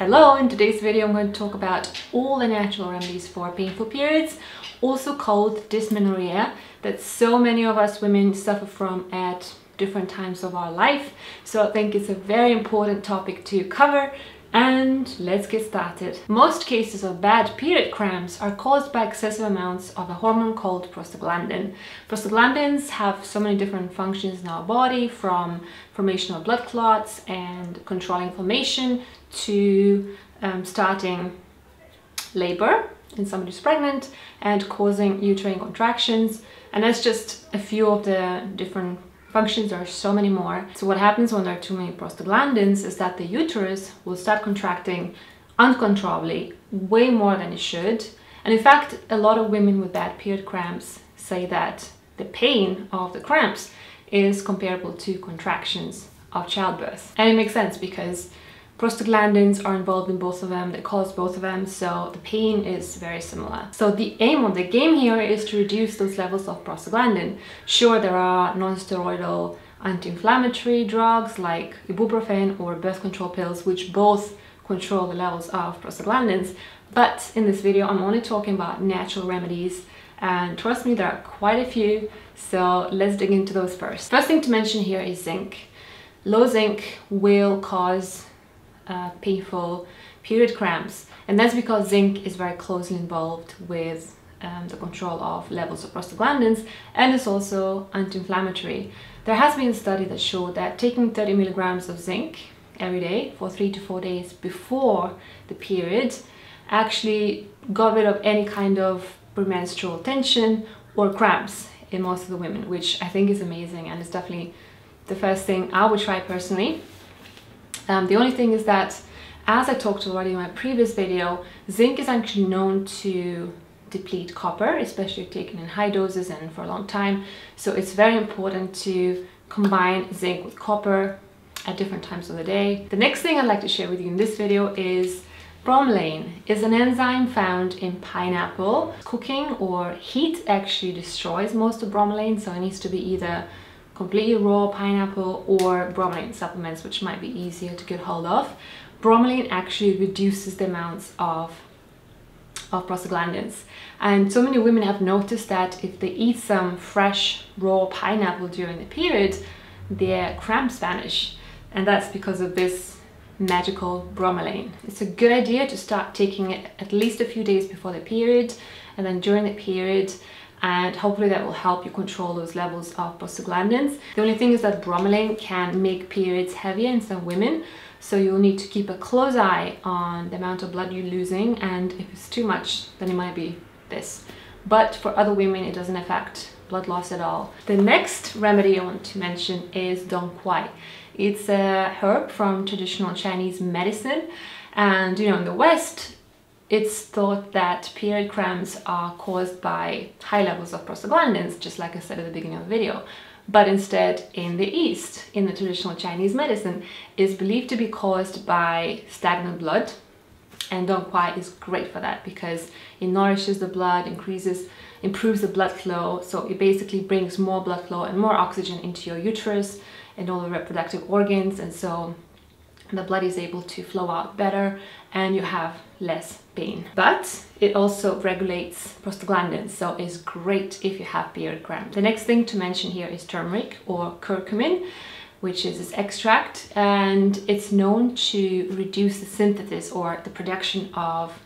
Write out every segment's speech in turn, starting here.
Hello, in today's video I'm going to talk about all the natural remedies for painful periods, also called dysmenorrhea, that so many of us women suffer from at different times of our life. So I think it's a very important topic to cover and let's get started. Most cases of bad period cramps are caused by excessive amounts of a hormone called prostaglandin. Prostaglandins have so many different functions in our body from formation of blood clots and controlling inflammation to um, starting labor in somebody who's pregnant and causing uterine contractions and that's just a few of the different functions there are so many more. So what happens when there are too many prostaglandins is that the uterus will start contracting uncontrollably way more than it should. And in fact a lot of women with bad period cramps say that the pain of the cramps is comparable to contractions of childbirth. And it makes sense because prostaglandins are involved in both of them they cause both of them so the pain is very similar. So the aim of the game here is to reduce those levels of prostaglandin. Sure there are non-steroidal anti-inflammatory drugs like ibuprofen or birth control pills which both control the levels of prostaglandins but in this video i'm only talking about natural remedies and trust me there are quite a few so let's dig into those first. First thing to mention here is zinc. Low zinc will cause uh, painful period cramps and that's because zinc is very closely involved with um, the control of levels of prostaglandins and is also anti-inflammatory. There has been a study that showed that taking 30 milligrams of zinc every day for three to four days before the period actually got rid of any kind of premenstrual tension or cramps in most of the women, which I think is amazing and it's definitely the first thing I would try personally. Um, the only thing is that, as I talked already in my previous video, zinc is actually known to deplete copper, especially taken in high doses and for a long time. So it's very important to combine zinc with copper at different times of the day. The next thing I'd like to share with you in this video is bromelain is an enzyme found in pineapple. Cooking or heat actually destroys most of bromelain, so it needs to be either completely raw pineapple or bromelain supplements, which might be easier to get hold of. Bromelain actually reduces the amounts of of prostaglandins. And so many women have noticed that if they eat some fresh raw pineapple during the period, their cramps vanish. And that's because of this magical bromelain. It's a good idea to start taking it at least a few days before the period and then during the period and hopefully that will help you control those levels of prostaglandins. The only thing is that bromelain can make periods heavier in some women so you'll need to keep a close eye on the amount of blood you're losing and if it's too much then it might be this. But for other women it doesn't affect blood loss at all. The next remedy I want to mention is Dong Quai. It's a herb from traditional Chinese medicine and you know in the West it's thought that period cramps are caused by high levels of prostaglandins, just like I said at the beginning of the video. But instead, in the East, in the traditional Chinese medicine, is believed to be caused by stagnant blood. And Dong Quai is great for that because it nourishes the blood, increases, improves the blood flow. So it basically brings more blood flow and more oxygen into your uterus and all the reproductive organs. And so the blood is able to flow out better and you have less pain. But it also regulates prostaglandins, so it's great if you have period cramps. The next thing to mention here is turmeric or curcumin, which is its extract, and it's known to reduce the synthesis or the production of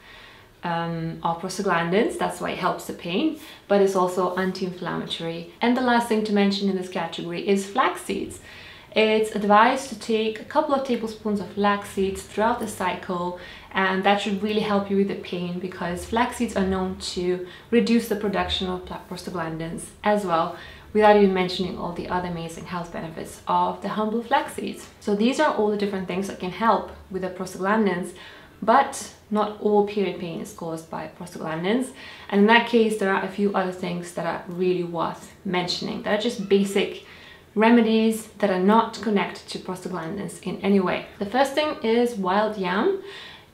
um, of prostaglandins, that's why it helps the pain, but it's also anti-inflammatory. And the last thing to mention in this category is flax seeds. It's advised to take a couple of tablespoons of flax seeds throughout the cycle and that should really help you with the pain because flax seeds are known to reduce the production of prostaglandins as well without even mentioning all the other amazing health benefits of the humble flax seeds. So these are all the different things that can help with the prostaglandins but not all period pain is caused by prostaglandins and in that case there are a few other things that are really worth mentioning that are just basic remedies that are not connected to prostaglandins in any way. The first thing is wild yam.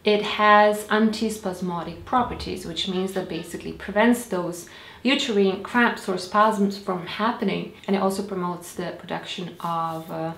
It has antispasmodic properties, which means that basically prevents those uterine cramps or spasms from happening and it also promotes the production of uh,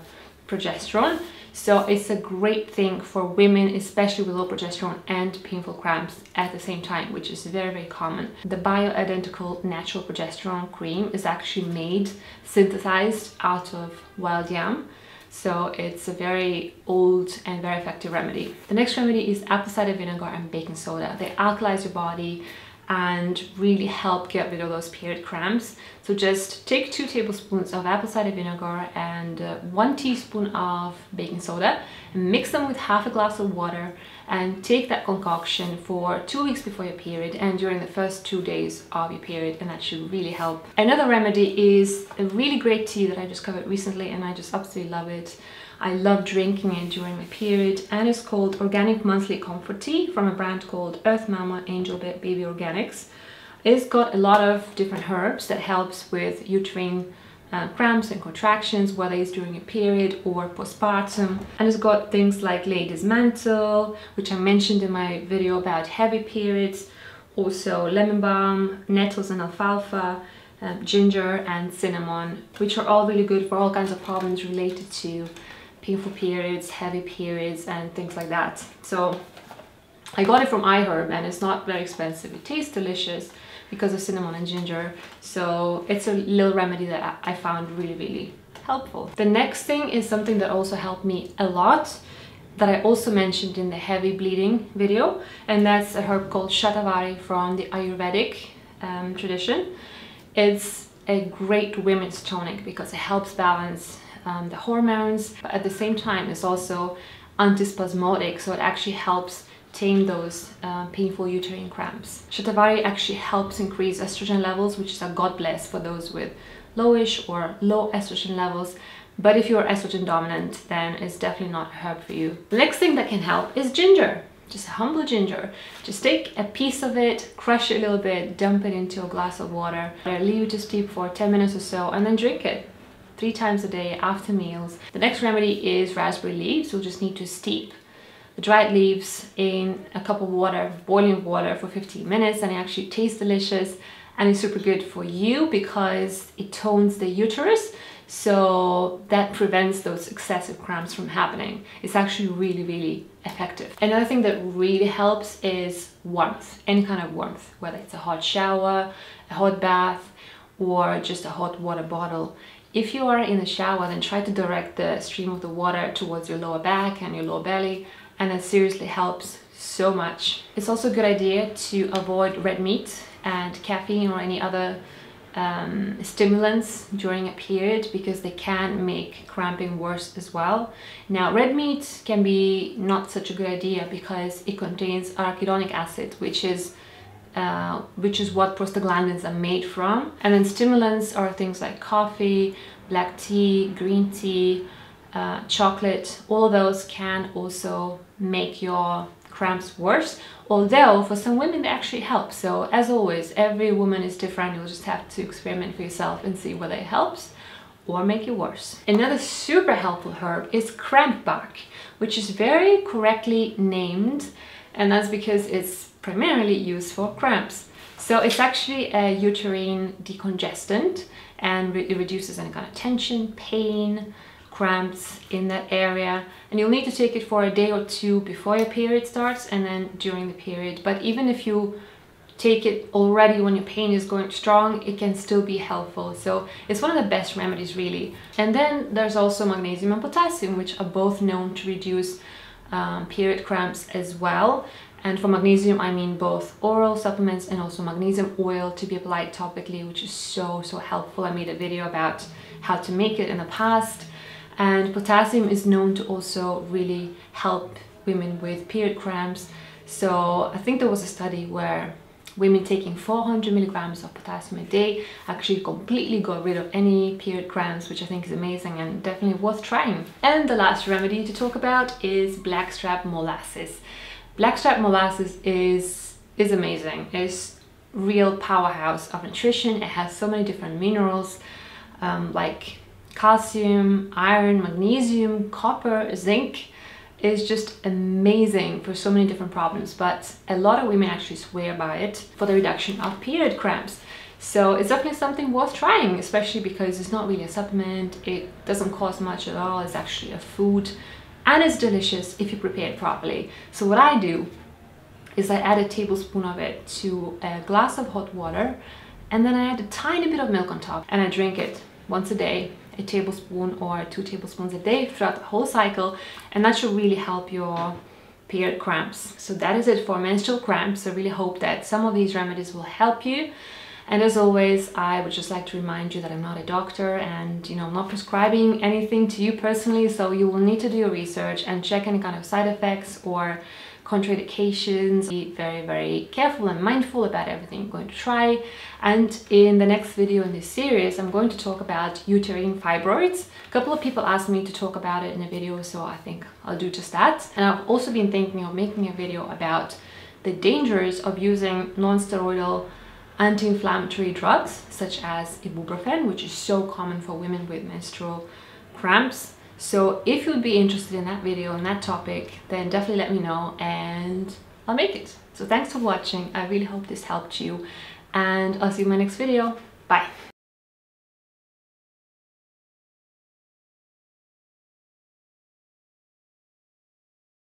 progesterone. So it's a great thing for women, especially with low progesterone and painful cramps at the same time, which is very, very common. The bioidentical natural progesterone cream is actually made, synthesized out of wild yam. So it's a very old and very effective remedy. The next remedy is apple cider vinegar and baking soda. They alkalize your body and really help get rid of those period cramps. So just take two tablespoons of apple cider vinegar and uh, one teaspoon of baking soda and mix them with half a glass of water and take that concoction for two weeks before your period and during the first two days of your period and that should really help. Another remedy is a really great tea that I discovered recently and I just absolutely love it. I love drinking it during my period and it's called Organic Monthly Comfort Tea from a brand called Earth Mama Angel Baby Organics. It's got a lot of different herbs that helps with uterine uh, cramps and contractions, whether it's during a period or postpartum. And it's got things like Lady's Mantle, which I mentioned in my video about heavy periods, also lemon balm, nettles and alfalfa, um, ginger and cinnamon, which are all really good for all kinds of problems related to painful periods, heavy periods, and things like that. So I got it from iHerb and it's not very expensive. It tastes delicious because of cinnamon and ginger. So it's a little remedy that I found really, really helpful. The next thing is something that also helped me a lot that I also mentioned in the heavy bleeding video and that's a herb called Shatavari from the Ayurvedic um, tradition. It's a great women's tonic because it helps balance um, the hormones, but at the same time it's also antispasmodic, so it actually helps tame those uh, painful uterine cramps. Shatavari actually helps increase estrogen levels, which is a god bless for those with lowish or low estrogen levels. But if you're estrogen dominant, then it's definitely not a herb for you. The next thing that can help is ginger. Just humble ginger. Just take a piece of it, crush it a little bit, dump it into a glass of water, leave it to steep for 10 minutes or so, and then drink it three times a day after meals. The next remedy is raspberry leaves. You'll just need to steep the dried leaves in a cup of water, boiling water for 15 minutes and it actually tastes delicious and it's super good for you because it tones the uterus so that prevents those excessive cramps from happening. It's actually really, really effective. Another thing that really helps is warmth, any kind of warmth, whether it's a hot shower, a hot bath, or just a hot water bottle. If you are in the shower, then try to direct the stream of the water towards your lower back and your lower belly, and that seriously helps so much. It's also a good idea to avoid red meat and caffeine or any other um, stimulants during a period because they can make cramping worse as well. Now red meat can be not such a good idea because it contains arachidonic acid which is uh, which is what prostaglandins are made from. And then stimulants are things like coffee, black tea, green tea, uh, chocolate. All those can also make your cramps worse. Although for some women they actually help. So as always, every woman is different. You'll just have to experiment for yourself and see whether it helps or make it worse. Another super helpful herb is cramp bark, which is very correctly named and that's because it's primarily used for cramps. So it's actually a uterine decongestant and it reduces any kind of tension, pain, cramps in that area. And you'll need to take it for a day or two before your period starts and then during the period. But even if you take it already when your pain is going strong, it can still be helpful. So it's one of the best remedies really. And then there's also magnesium and potassium, which are both known to reduce um, period cramps as well. And for magnesium, I mean both oral supplements and also magnesium oil to be applied topically, which is so, so helpful. I made a video about how to make it in the past. And potassium is known to also really help women with period cramps. So I think there was a study where women taking 400 milligrams of potassium a day actually completely got rid of any period cramps which I think is amazing and definitely worth trying. And the last remedy to talk about is blackstrap molasses. Blackstrap molasses is is amazing. It's real powerhouse of nutrition. It has so many different minerals um, like calcium, iron, magnesium, copper, zinc is just amazing for so many different problems but a lot of women actually swear by it for the reduction of period cramps So it's definitely something worth trying, especially because it's not really a supplement. It doesn't cost much at all. It's actually a food and it's delicious if you prepare it properly. So what I do is I add a tablespoon of it to a glass of hot water and then I add a tiny bit of milk on top and I drink it once a day a tablespoon or two tablespoons a day throughout the whole cycle and that should really help your period cramps. So that is it for menstrual cramps. I really hope that some of these remedies will help you. And as always, I would just like to remind you that I'm not a doctor and you know I'm not prescribing anything to you personally, so you will need to do your research and check any kind of side effects or contraindications. Be very, very careful and mindful about everything you're going to try. And in the next video in this series, I'm going to talk about uterine fibroids. A couple of people asked me to talk about it in a video, so I think I'll do just that. And I've also been thinking of making a video about the dangers of using non-steroidal anti-inflammatory drugs such as ibuprofen, which is so common for women with menstrual cramps so if you'd be interested in that video and that topic, then definitely let me know and I'll make it. So thanks for watching. I really hope this helped you and I'll see you in my next video. Bye.